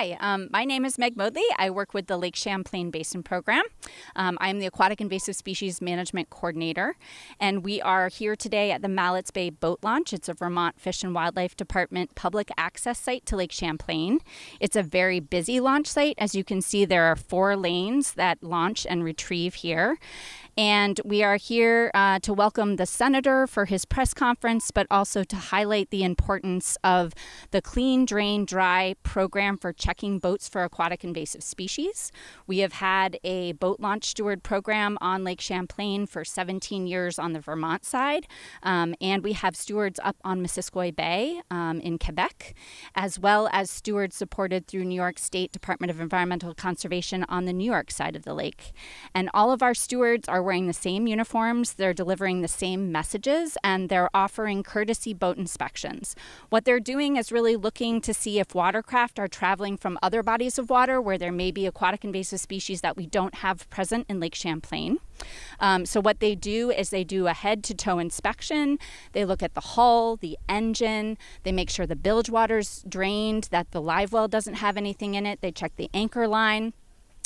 Hi, um, my name is Meg Modley. I work with the Lake Champlain Basin Program. Um, I'm the Aquatic Invasive Species Management Coordinator, and we are here today at the Mallets Bay Boat Launch. It's a Vermont Fish and Wildlife Department public access site to Lake Champlain. It's a very busy launch site. As you can see, there are four lanes that launch and retrieve here. And we are here uh, to welcome the senator for his press conference, but also to highlight the importance of the Clean, Drain, Dry program for checking boats for aquatic invasive species. We have had a boat launch steward program on Lake Champlain for 17 years on the Vermont side, um, and we have stewards up on Missisquoi Bay um, in Quebec, as well as stewards supported through New York State Department of Environmental Conservation on the New York side of the lake. And all of our stewards are wearing the same uniforms, they're delivering the same messages, and they're offering courtesy boat inspections. What they're doing is really looking to see if watercraft are traveling from other bodies of water where there may be aquatic invasive species that we don't have present in Lake Champlain. Um, so, what they do is they do a head to toe inspection. They look at the hull, the engine, they make sure the bilge water's drained, that the live well doesn't have anything in it, they check the anchor line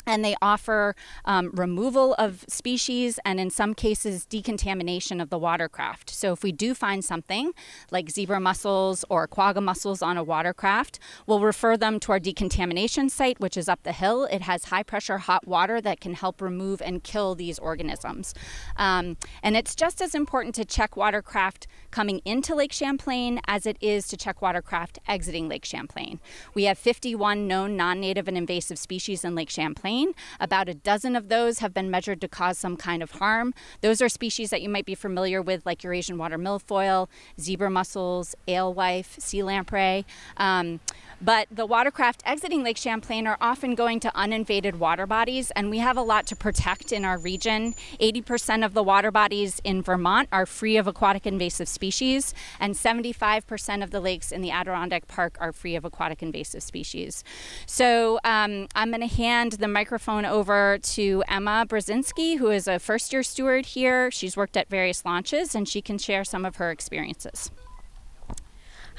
and they offer um, removal of species and in some cases decontamination of the watercraft. So if we do find something like zebra mussels or quagga mussels on a watercraft we'll refer them to our decontamination site which is up the hill. It has high pressure hot water that can help remove and kill these organisms. Um, and it's just as important to check watercraft coming into lake champlain as it is to check watercraft exiting lake champlain. We have 51 known non-native and invasive species in lake champlain about a dozen of those have been measured to cause some kind of harm. Those are species that you might be familiar with, like Eurasian water milfoil, zebra mussels, alewife, sea lamprey. Um, but the watercraft exiting Lake Champlain are often going to uninvaded water bodies, and we have a lot to protect in our region. 80% of the water bodies in Vermont are free of aquatic invasive species, and 75% of the lakes in the Adirondack Park are free of aquatic invasive species. So um, I'm going to hand the microphone over to Emma Brzezinski, who is a first year steward here. She's worked at various launches, and she can share some of her experiences.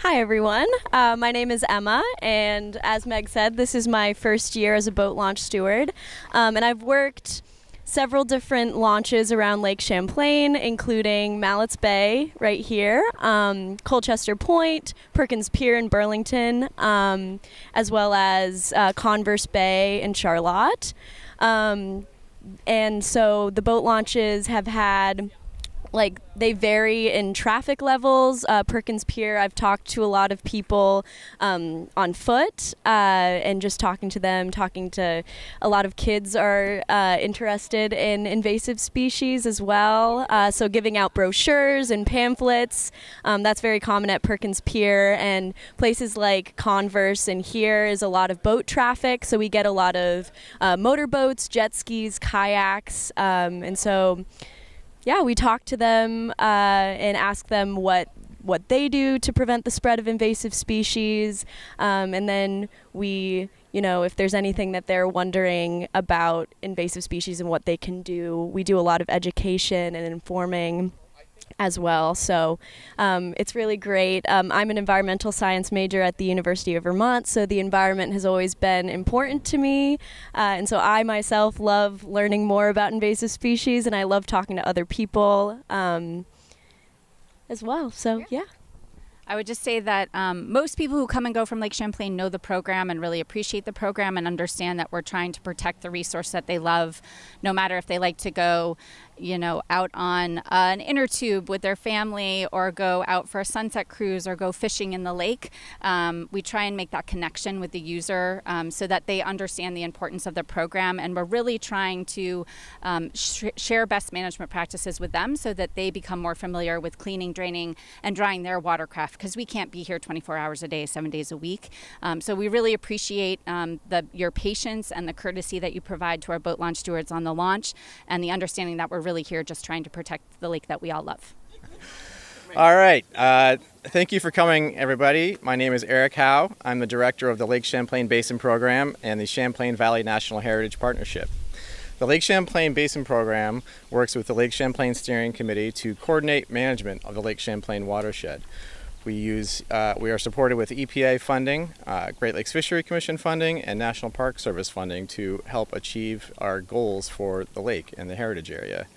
Hi, everyone. Uh, my name is Emma, and as Meg said, this is my first year as a boat launch steward. Um, and I've worked several different launches around Lake Champlain, including Mallets Bay right here, um, Colchester Point, Perkins Pier in Burlington, um, as well as uh, Converse Bay in Charlotte. Um, and so the boat launches have had like they vary in traffic levels. Uh, Perkins Pier, I've talked to a lot of people um, on foot uh, and just talking to them, talking to a lot of kids are uh, interested in invasive species as well. Uh, so giving out brochures and pamphlets, um, that's very common at Perkins Pier and places like Converse. And here is a lot of boat traffic, so we get a lot of uh, motorboats, jet skis, kayaks, um, and so yeah, we talk to them uh, and ask them what what they do to prevent the spread of invasive species, um, and then we, you know, if there's anything that they're wondering about invasive species and what they can do, we do a lot of education and informing as well. So um, it's really great. Um, I'm an environmental science major at the University of Vermont, so the environment has always been important to me. Uh, and so I myself love learning more about invasive species and I love talking to other people um, as well. So, yeah. I would just say that um, most people who come and go from Lake Champlain know the program and really appreciate the program and understand that we're trying to protect the resource that they love, no matter if they like to go you know, out on uh, an inner tube with their family or go out for a sunset cruise or go fishing in the lake. Um, we try and make that connection with the user um, so that they understand the importance of the program. And we're really trying to um, sh- share best management practices with them so that they become more familiar with cleaning, draining, and drying their watercraft because we can't be here 24 hours a day, seven days a week. Um, so we really appreciate um, the, your patience and the courtesy that you provide to our boat launch stewards on the launch and the understanding that we're really here just trying to protect the lake that we all love. All right. Uh, thank you for coming, everybody. My name is Eric Howe. I'm the director of the Lake Champlain Basin Program and the Champlain Valley National Heritage Partnership. The Lake Champlain Basin Program works with the Lake Champlain Steering Committee to coordinate management of the Lake Champlain watershed. We use uh, we are supported with EPA funding, uh, Great Lakes Fishery Commission funding, and National Park Service funding to help achieve our goals for the lake and the heritage area.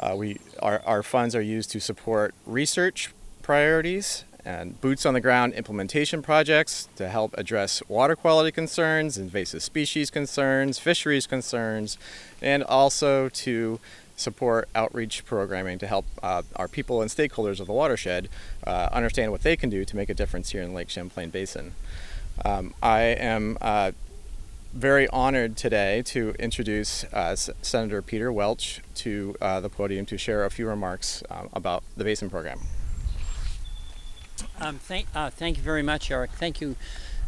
Uh, we our, our funds are used to support research priorities and boots on the ground implementation projects to help address water quality concerns, invasive species concerns, fisheries concerns, and also to support outreach programming to help uh, our people and stakeholders of the watershed uh, understand what they can do to make a difference here in Lake Champlain Basin. Um, I am uh, very honored today to introduce uh, Senator Peter Welch to uh, the podium to share a few remarks um, about the Basin Program. Um, thank, uh, thank you very much, Eric. Thank you,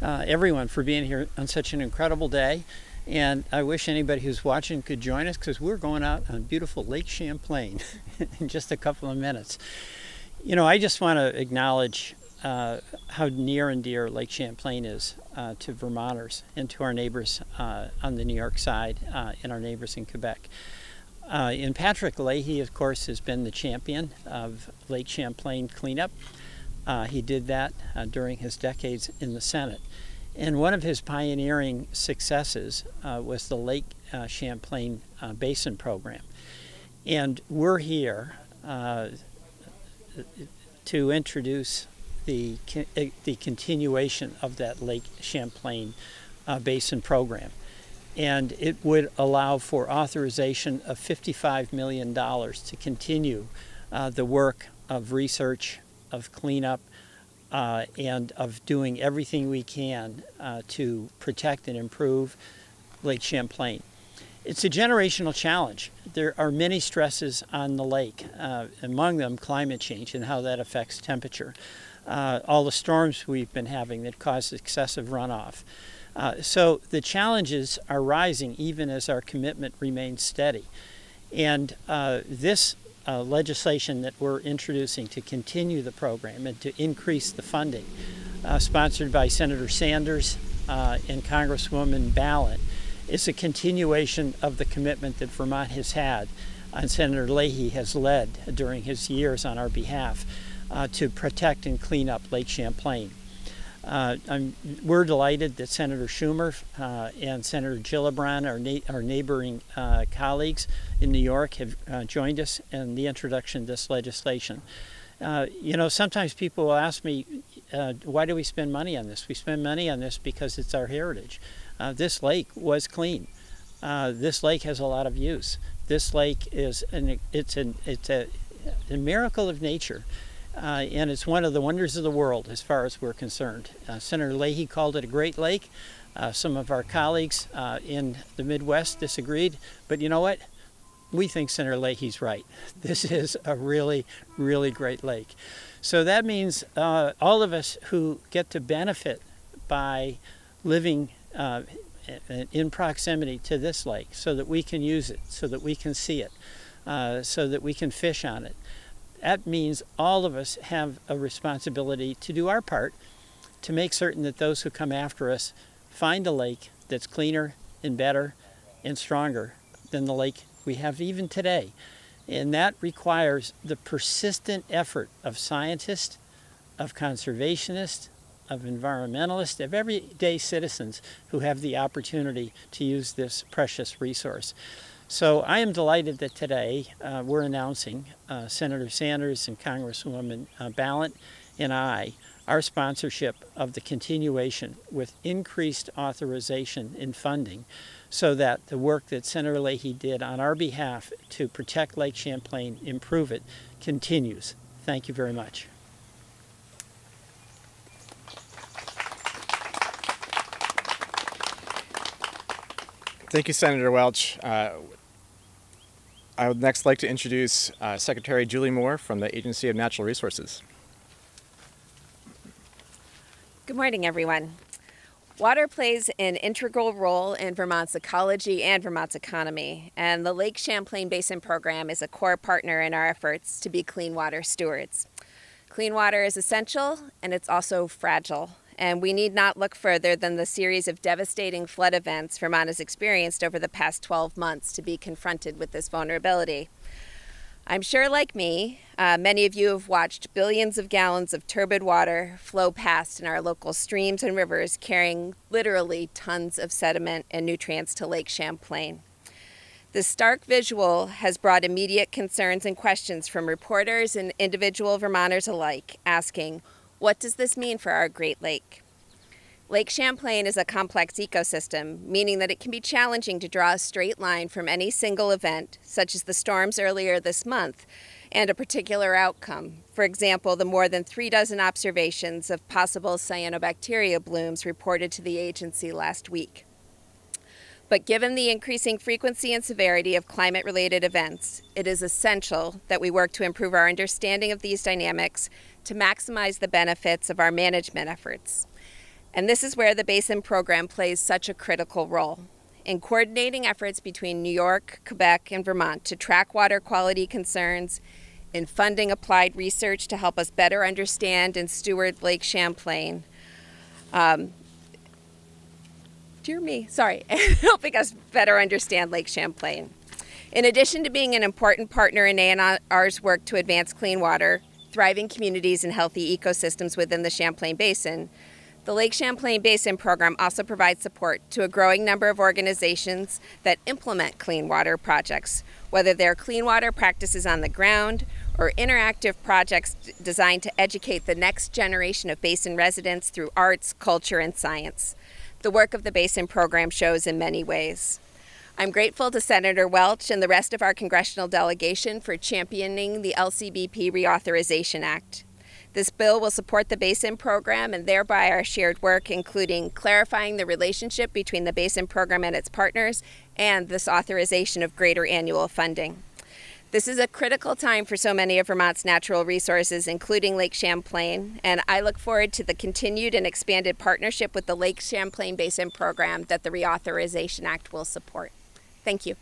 everyone, for being here on such an incredible day. And I wish anybody who's watching could join us because we're going out on beautiful Lake Champlain in just a couple of minutes. You know, I just want to acknowledge uh, how near and dear Lake Champlain is uh, to Vermonters and to our neighbors uh, on the New York side uh, and our neighbors in Quebec. Uh, and Patrick Leahy, of course, has been the champion of Lake Champlain cleanup. Uh, he did that during his decades in the Senate. And one of his pioneering successes uh, was the Lake uh, Champlain uh, Basin Program. And we're here uh, to introduce the, the continuation of that Lake Champlain Basin Program. And it would allow for authorization of $55 million to continue the work of research of cleanup, uh, and of doing everything we can uh, to protect and improve Lake Champlain. It's a generational challenge. There are many stresses on the lake, uh, among them climate change and how that affects temperature. Uh, all the storms we've been having that cause excessive runoff. Uh, so the challenges are rising even as our commitment remains steady. And uh, this uh, legislation that we're introducing to continue the program and to increase the funding, uh, sponsored by Senator Sanders uh, and Congresswoman Balint, is a continuation of the commitment that Vermont has had and Senator Leahy has led during his years on our behalf uh, to protect and clean up Lake Champlain. Uh, we're delighted that Senator Schumer uh, and Senator Gillibrand, our, na- our neighboring uh, colleagues in New York, have uh, joined us in the introduction of this legislation. Uh, you know, sometimes people will ask me, uh, why do we spend money on this? We spend money on this because it's our heritage. this lake was clean. this lake has a lot of use. This lake is an, it's, an, it's a, a miracle of nature. Uh, and it's one of the wonders of the world as far as we're concerned. Uh, Senator Leahy called it a great lake. Uh, some of our colleagues uh, in the Midwest disagreed, but you know what? We think Senator Leahy's right. This is a really, really great lake. So that means uh, all of us who get to benefit by living uh, in proximity to this lake so that we can use it, so that we can see it, so that we can fish on it that means all of us have a responsibility to do our part to make certain that those who come after us find a lake that's cleaner and better and stronger than the lake we have even today. And that requires the persistent effort of scientists, of conservationists, of environmentalists, of everyday citizens who have the opportunity to use this precious resource. So I am delighted that today uh, we're announcing uh, Senator Sanders and Congresswoman uh, Balint and I our sponsorship of the continuation with increased authorization in funding so that the work that Senator Leahy did on our behalf to protect Lake Champlain, improve it, continues. Thank you very much. Thank you, Senator Welch. Uh, I would next like to introduce uh, Secretary Julie Moore from the Agency of Natural Resources. Good morning, everyone. Water plays an integral role in Vermont's ecology and Vermont's economy, and the Lake Champlain Basin Program is a core partner in our efforts to be clean water stewards. Clean water is essential and it's also fragile, and we need not look further than the series of devastating flood events Vermont has experienced over the past 12 months to be confronted with this vulnerability. I'm sure, like me, uh, many of you have watched billions of gallons of turbid water flow past in our local streams and rivers, carrying literally tons of sediment and nutrients to Lake Champlain. This stark visual has brought immediate concerns and questions from reporters and individual Vermonters alike, asking, What does this mean for our Great Lake? Lake Champlain is a complex ecosystem, meaning that it can be challenging to draw a straight line from any single event, such as the storms earlier this month, and a particular outcome. For example, the more than three dozen observations of possible cyanobacteria blooms reported to the agency last week. But given the increasing frequency and severity of climate related events, it is essential that we work to improve our understanding of these dynamics to maximize the benefits of our management efforts. And this is where the Basin Program plays such a critical role in coordinating efforts between New York, Quebec, and Vermont to track water quality concerns, in funding applied research to help us better understand and steward Lake Champlain. Um, dear me, sorry, helping us better understand Lake Champlain. In addition to being an important partner in ANR's work to advance clean water, thriving communities, and healthy ecosystems within the Champlain Basin, the Lake Champlain Basin Program also provides support to a growing number of organizations that implement clean water projects, whether they're clean water practices on the ground or interactive projects designed to educate the next generation of basin residents through arts, culture, and science. The work of the Basin Program shows in many ways. I'm grateful to Senator Welch and the rest of our congressional delegation for championing the LCBP Reauthorization Act. This bill will support the Basin Program and thereby our shared work, including clarifying the relationship between the Basin Program and its partners and this authorization of greater annual funding. This is a critical time for so many of Vermont's natural resources, including Lake Champlain, and I look forward to the continued and expanded partnership with the Lake Champlain Basin Program that the Reauthorization Act will support. Thank you.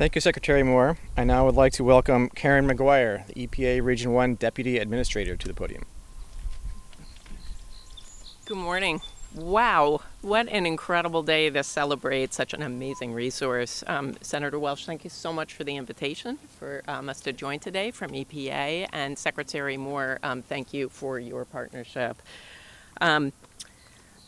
Thank you, Secretary Moore. I now would like to welcome Karen McGuire, the EPA Region 1 Deputy Administrator, to the podium. Good morning. Wow, what an incredible day to celebrate such an amazing resource. Um, Senator Welch, thank you so much for the invitation for um, us to join today from EPA. And Secretary Moore, um, thank you for your partnership. Um,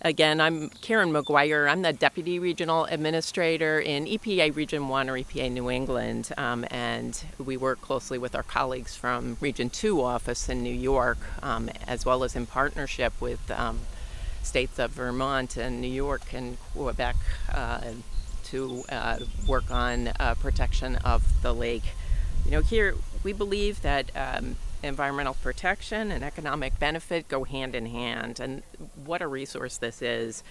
Again, I'm Karen McGuire. I'm the Deputy Regional Administrator in EPA Region 1 or EPA New England, um, and we work closely with our colleagues from Region 2 office in New York, um, as well as in partnership with um, states of Vermont and New York and Quebec uh, to uh, work on uh, protection of the lake. You know, here we believe that um, environmental protection and economic benefit go hand in hand. And what a resource this is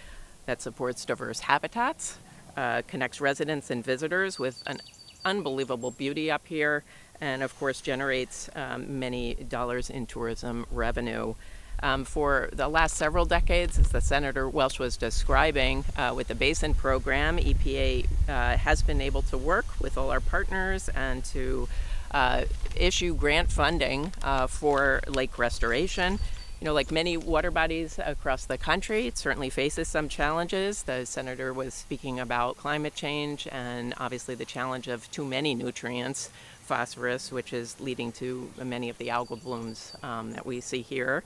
that supports diverse habitats, uh, connects residents and visitors with an unbelievable beauty up here, and of course generates um, many dollars in tourism revenue. Um, for the last several decades, as the Senator Welch was describing, uh, with the Basin Program, EPA uh, has been able to work with all our partners and to uh, issue grant funding uh, for lake restoration. You know, like many water bodies across the country, it certainly faces some challenges. The senator was speaking about climate change and obviously the challenge of too many nutrients, phosphorus, which is leading to many of the algal blooms um, that we see here.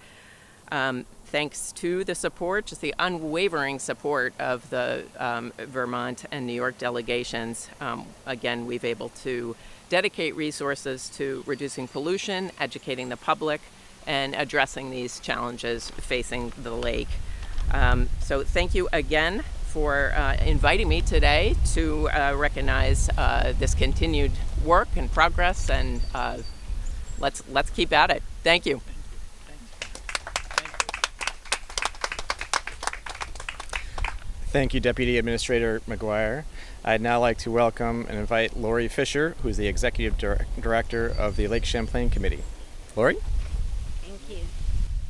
Um, thanks to the support, just the unwavering support of the um, Vermont and New York delegations, um, again, we've able to dedicate resources to reducing pollution, educating the public, and addressing these challenges facing the lake. Um, so, thank you again for uh, inviting me today to uh, recognize uh, this continued work and progress, and uh, let's let's keep at it. Thank you. Thank you, Deputy Administrator McGuire. I'd now like to welcome and invite Lori Fisher, who's the Executive Dir- Director of the Lake Champlain Committee. Lori? Thank you.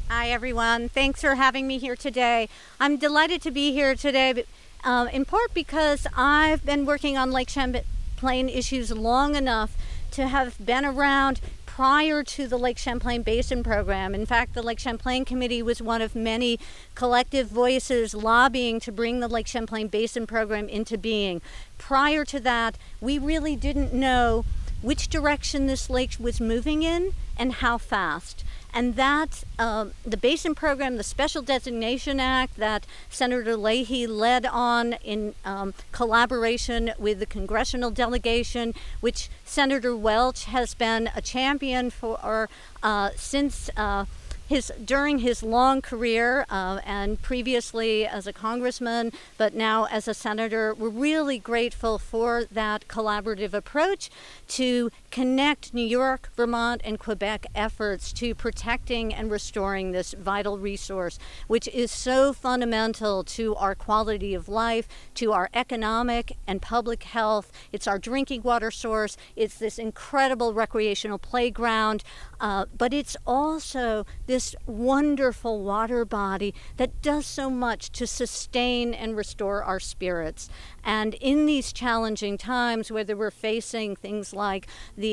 Hi, everyone. Thanks for having me here today. I'm delighted to be here today, uh, in part because I've been working on Lake Champlain issues long enough to have been around prior to the Lake Champlain Basin Program. In fact, the Lake Champlain Committee was one of many collective voices lobbying to bring the Lake Champlain Basin Program into being. Prior to that, we really didn't know which direction this lake was moving in and how fast. And that, uh, the Basin Program, the Special Designation Act that Senator Leahy led on in um, collaboration with the congressional delegation, which Senator Welch has been a champion for uh, since. Uh, his during his long career uh, and previously as a congressman, but now as a senator, we're really grateful for that collaborative approach to connect New York, Vermont, and Quebec efforts to protecting and restoring this vital resource, which is so fundamental to our quality of life, to our economic and public health. It's our drinking water source, it's this incredible recreational playground, uh, but it's also this wonderful water body that does so much to sustain and restore our spirits. And in these challenging times, whether we're facing things like the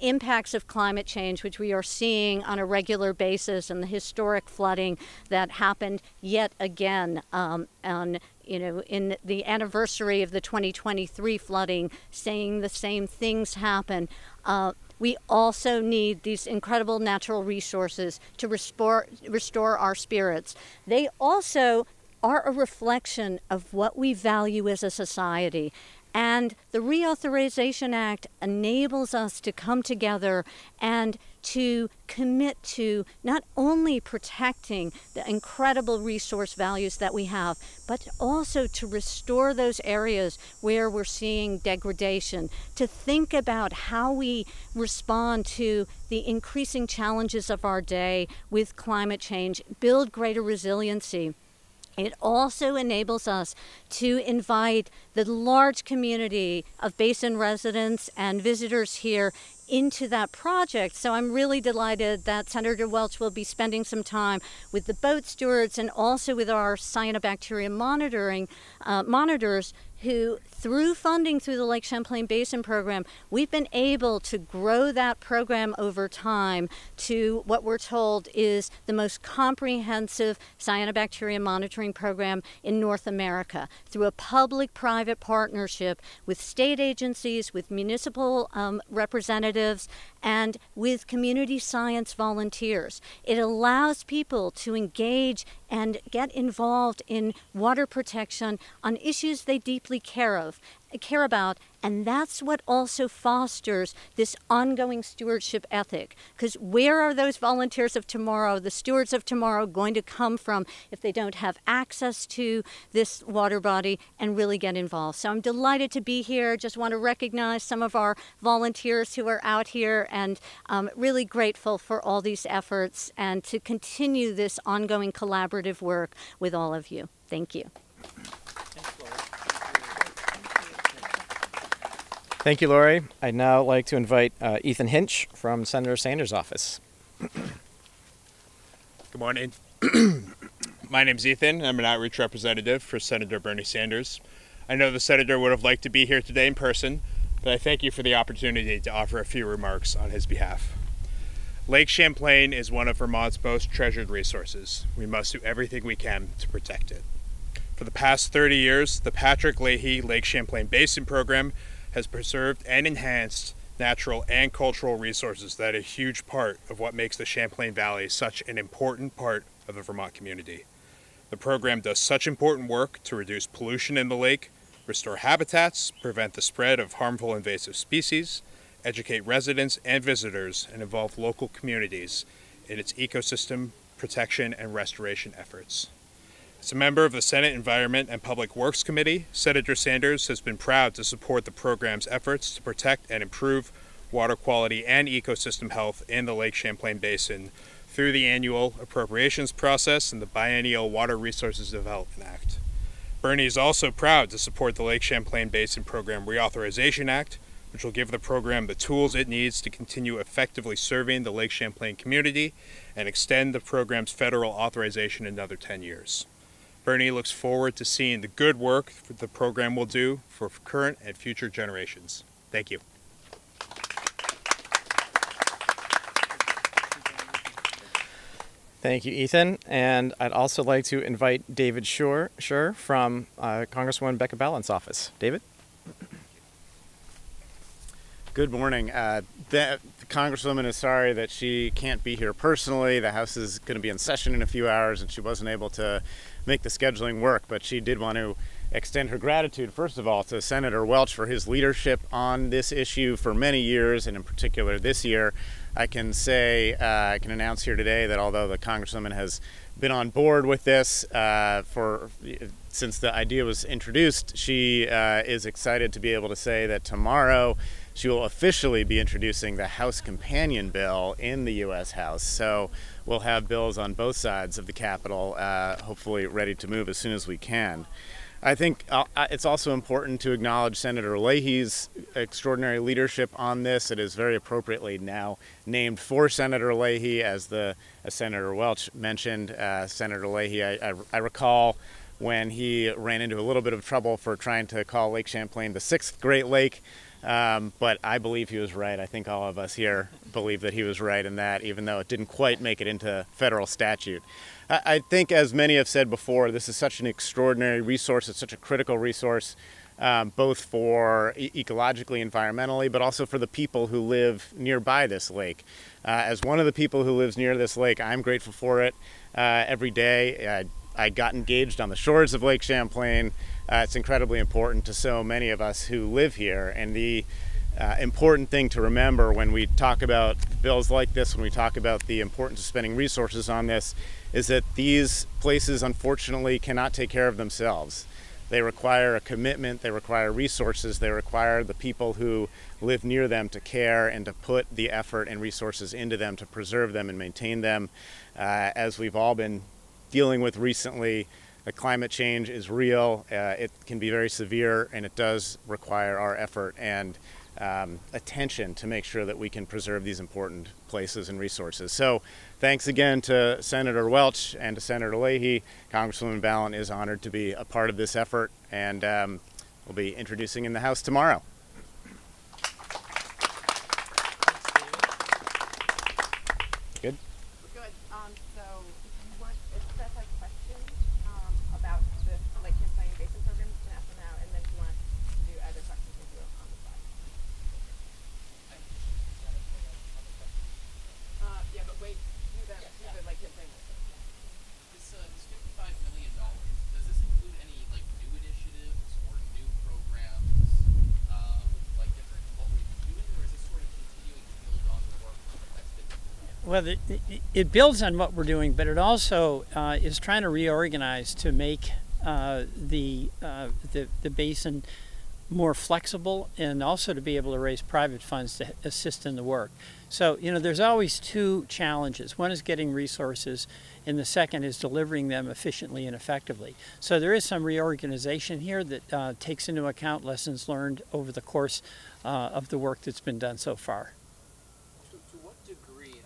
impacts of climate change, which we are seeing on a regular basis, and the historic flooding that happened yet again um, on you know, in the anniversary of the 2023 flooding, saying the same things happen. Uh, we also need these incredible natural resources to restore, restore our spirits. They also are a reflection of what we value as a society. And the Reauthorization Act enables us to come together and to commit to not only protecting the incredible resource values that we have, but also to restore those areas where we're seeing degradation, to think about how we respond to the increasing challenges of our day with climate change, build greater resiliency. It also enables us to invite the large community of basin residents and visitors here into that project. So I'm really delighted that Senator Welch will be spending some time with the boat stewards and also with our cyanobacteria monitoring uh, monitors who, through funding through the Lake Champlain Basin Program, we've been able to grow that program over time to what we're told is the most comprehensive cyanobacteria monitoring program in North America through a public private partnership with state agencies, with municipal um, representatives, and with community science volunteers. It allows people to engage and get involved in water protection on issues they deeply care of care about and that's what also fosters this ongoing stewardship ethic. Because where are those volunteers of tomorrow the stewards of tomorrow going to come from if they don't have access to this water body and really get involved? So i'm delighted to be here. Just want to recognize some of our volunteers who are out here and um, really grateful for all these efforts and to continue this ongoing collaborative work with all of you. Thank you Thank you, Lori. I'd now like to invite uh, Ethan Hinch from Senator Sanders' office. Good morning. My name's Ethan. I'm an outreach representative for Senator Bernie Sanders. I know the senator would have liked to be here today in person, but I thank you for the opportunity to offer a few remarks on his behalf. Lake Champlain is one of Vermont's most treasured resources. We must do everything we can to protect it. For the past 30 years, the Patrick Leahy Lake Champlain Basin Program has preserved and enhanced natural and cultural resources that are a huge part of what makes the Champlain Valley such an important part of the Vermont community. The program does such important work to reduce pollution in the lake, restore habitats, prevent the spread of harmful invasive species, educate residents and visitors, and involve local communities in its ecosystem protection and restoration efforts. As a member of the Senate Environment and Public Works Committee, Senator Sanders has been proud to support the program's efforts to protect and improve water quality and ecosystem health in the Lake Champlain Basin through the annual appropriations process and the biennial Water Resources Development Act. Bernie is also proud to support the Lake Champlain Basin Program Reauthorization Act, which will give the program the tools it needs to continue effectively serving the Lake Champlain community and extend the program's federal authorization another 10 years. Bernie looks forward to seeing the good work the program will do for current and future generations. Thank you. Thank you, Ethan. And I'd also like to invite David Schur, Schur from uh, Congresswoman Becca Balint's office. David? Good morning. Uh, the, the, Congresswoman is sorry that she can't be here personally. The House is going to be in session in a few hours, and she wasn't able to make the scheduling work. But she did want to extend her gratitude, first of all, to Senator Welch for his leadership on this issue for many years, and in particular this year. I can say, uh, I can announce here today that although the Congresswoman has been on board with this uh, for since the idea was introduced, she uh, is excited to be able to say that tomorrow she will officially be introducing the House Companion Bill in the U.S. House. So we'll have bills on both sides of the Capitol, uh, hopefully ready to move as soon as we can. I think uh, it's also important to acknowledge Senator Leahy's extraordinary leadership on this. It is very appropriately now named for Senator Leahy, as the as Senator Welch mentioned. Uh, Senator Leahy, I, I, I, recall when he ran into a little bit of trouble for trying to call Lake Champlain the sixth Great Lake. Um, but I believe he was right. I think all of us here believe that he was right in that, even though it didn't quite make it into federal statute. I think, as many have said before, this is such an extraordinary resource. It's such a critical resource, um, both for e- ecologically, environmentally, but also for the people who live nearby this lake. Uh, as one of the people who lives near this lake, I'm grateful for it uh, every day. I, I, got engaged on the shores of Lake Champlain. Uh, it's incredibly important to so many of us who live here, and the uh, important thing to remember when we talk about bills like this, when we talk about the importance of spending resources on this, is that these places unfortunately cannot take care of themselves. They require a commitment, they require resources, they require the people who live near them to care and to put the effort and resources into them to preserve them and maintain them. Uh, as we've all been dealing with recently, the climate change is real, uh, it can be very severe, and it does require our effort. And um, attention to make sure that we can preserve these important places and resources. So, thanks again to Senator Welch and to Senator Leahy. Congresswoman Balint is honored to be a part of this effort, and um, we'll be introducing in the House tomorrow. Good. Well, it, builds on what we're doing, but it also uh, is trying to reorganize to make uh, the, uh, the, the basin more flexible and also to be able to raise private funds to assist in the work. So, you know, there's always two challenges. One is getting resources, and the second is delivering them efficiently and effectively. So, there is some reorganization here that uh, takes into account lessons learned over the course uh, of the work that's been done so far.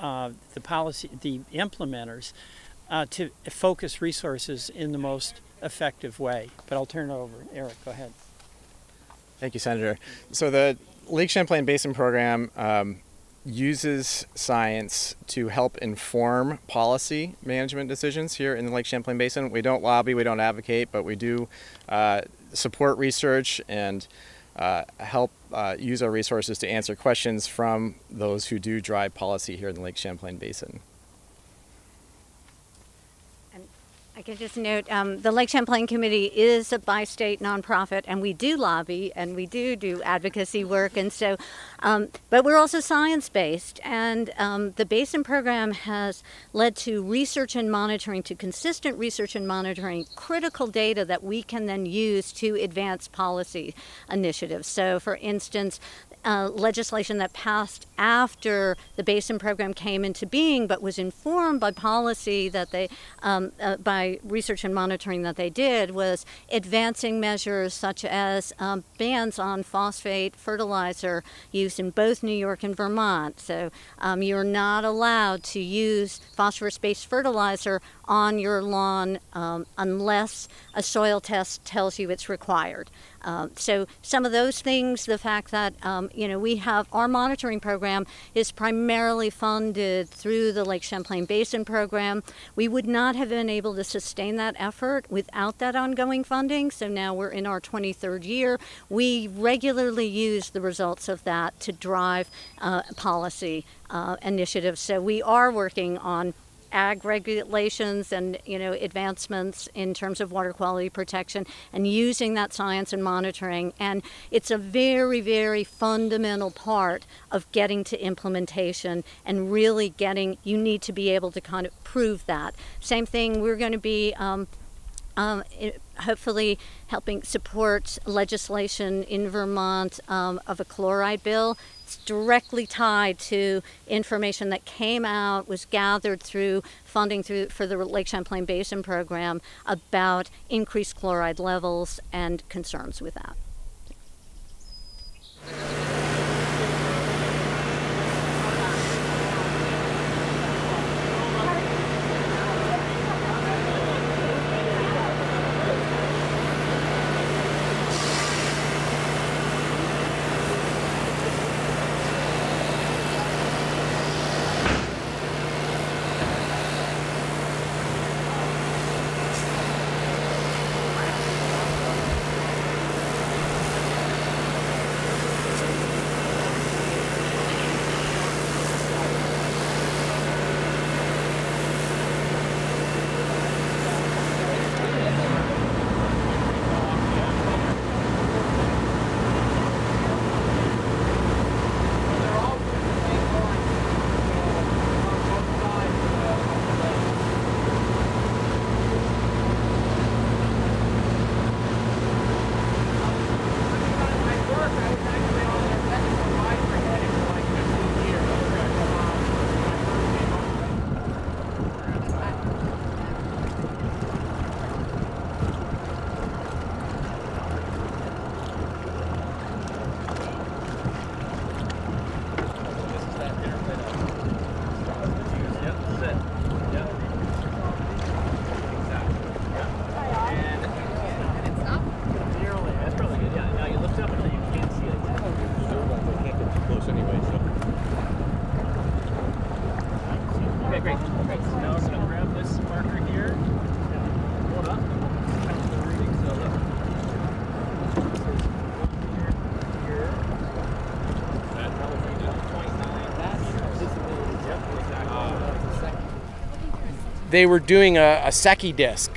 uh, the policy, the implementers, uh, to focus resources in the most effective way. But I'll turn it over. Eric, go ahead. Thank you, Senator. So the Lake Champlain Basin Program um, uses science to help inform policy management decisions here in the Lake Champlain Basin. We don't lobby, we don't advocate, but we do uh, support research and uh, help uh, use our resources to answer questions from those who do drive policy here in the Lake Champlain Basin. I can just note um, the Lake Champlain Committee is a bi state nonprofit, and we do lobby and we do do advocacy work. And so, um, but we're also science based. And um, the Basin program has led to research and monitoring, to consistent research and monitoring, critical data that we can then use to advance policy initiatives. So, for instance, uh, legislation that passed after the Basin Program came into being, but was informed by policy that they, um, uh, by research and monitoring that they did, was advancing measures such as um, bans on phosphate fertilizer use in both New York and Vermont. So um, you're not allowed to use phosphorus based fertilizer on your lawn um, unless a soil test tells you it's required. Um, so some of those things, the fact that um, you know we have our monitoring program is primarily funded through the Lake Champlain Basin program. We would not have been able to sustain that effort without that ongoing funding. So now we're in our 23rd year. We regularly use the results of that to drive uh, policy uh, initiatives. So we are working on ag regulations and you know advancements in terms of water quality protection and using that science and monitoring and it's a very very fundamental part of getting to implementation and really getting you need to be able to kind of prove that same thing we're going to be um, um, it, hopefully helping support legislation in Vermont um, of a chloride bill. It's directly tied to information that came out, was gathered through funding through for the Lake Champlain Basin program about increased chloride levels and concerns with that. They were doing a, a Secchi disc,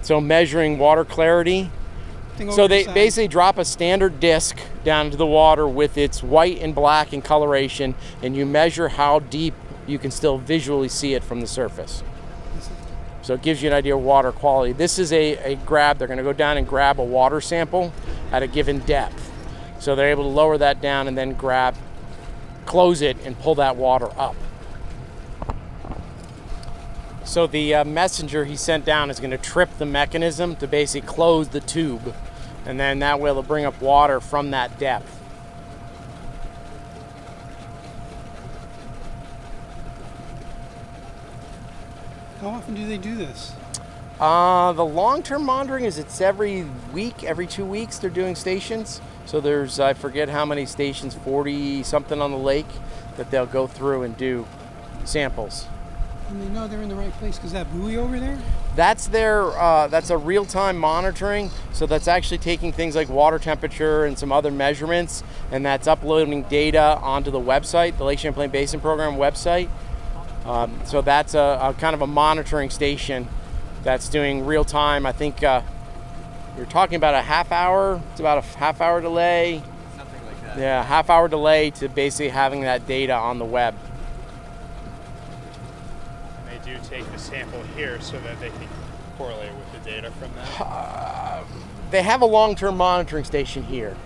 so measuring water clarity. So they basically drop a standard disc down into the water with its white and black in coloration, and you measure how deep you can still visually see it from the surface. So it gives you an idea of water quality. This is a, a grab, they're going to go down and grab a water sample at a given depth. So they're able to lower that down and then grab, close it, and pull that water up. So the uh, messenger he sent down is going to trip the mechanism to basically close the tube, and then that way it'll bring up water from that depth. How often do they do this? Uh, the long-term monitoring is it's every week, every two weeks they're doing stations. So there's I forget how many stations, 40 something on the lake, that they'll go through and do samples. And they know they're in the right place because that buoy over there? That's their uh, that's a real-time monitoring. So that's actually taking things like water temperature and some other measurements, and that's uploading data onto the website, the Lake Champlain Basin Program website. Um, so that's a, a, kind of a monitoring station that's doing real-time. I think uh, you're talking about a half hour. It's about a half hour delay. Something like that. Yeah, half hour delay to basically having that data on the web. Do take the sample here so that they can correlate with the data from that? Uh, they have a long-term monitoring station here.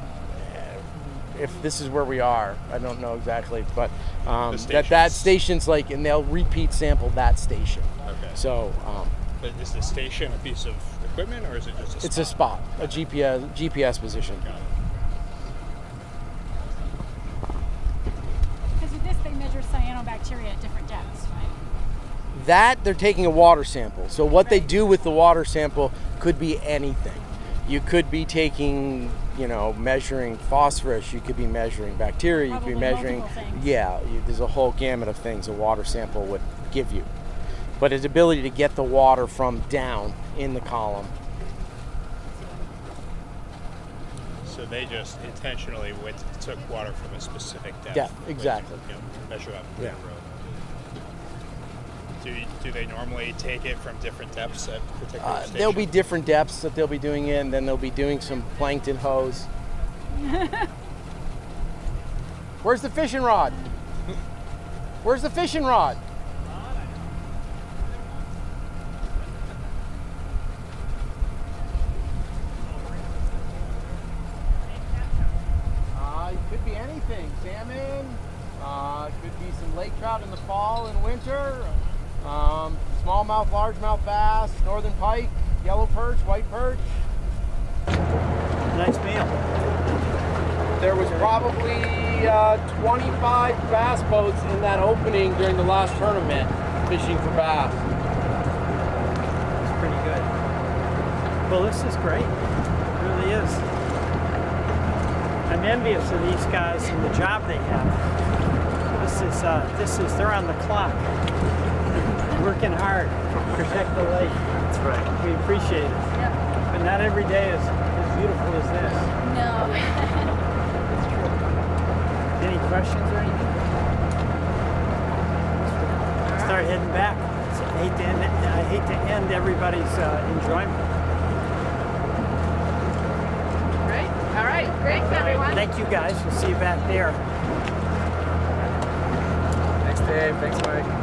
if this is where we are. I don't know exactly, but um, that that stations. like, and they'll repeat sample that station. Okay. So um, But is the station a piece of equipment or is it just a it's a spot, a GPS GPS position. Got it. That they're taking a water sample. So what they do with the water sample could be anything. You could be taking, you know, measuring phosphorus. You could be measuring bacteria. You could be measuring, yeah. You, there's a whole gamut of things a water sample would give you. But its ability to get the water from down in the column. So they just intentionally went, took water from a specific depth. Yeah, which, exactly. You know, measure up Yeah. Yeah. road. Do, do they normally take it from different depths at particular Uh, stations? there'll be different depths that they'll be doing it, and then they'll be doing some plankton hose. Where's the fishing rod? Where's the fishing rod? Uh, it could be anything. Salmon. Uh, it could be some lake trout in the fall and winter. Um, smallmouth, largemouth bass, northern pike, yellow perch, white perch. Nice meal. There was probably uh, 25 bass boats in that opening during the last tournament fishing for bass. It's pretty good. Well, this is great. It really is. I'm envious of these guys and the job they have. This is, uh, this is, they're on the clock. Working hard to protect the lake. That's right. We appreciate it. But not every day is as beautiful as this. No. Any questions or anything? Start heading back. I hate to end, I hate to end everybody's uh, enjoyment. Great. All right. Thanks, everyone. Thank you guys. We'll see you back there. Thanks, Dave. Thanks, Mike. Thanks all.